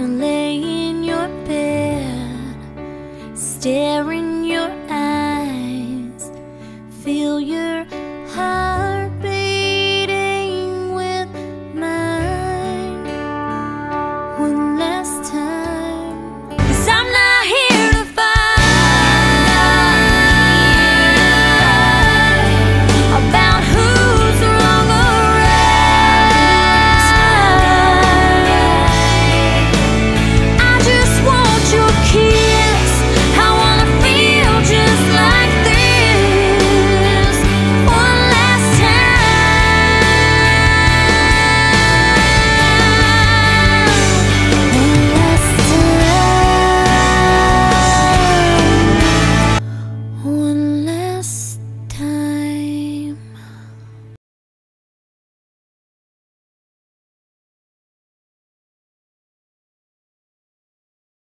wanna lay in your bed, stare in your eyes, feel your heart.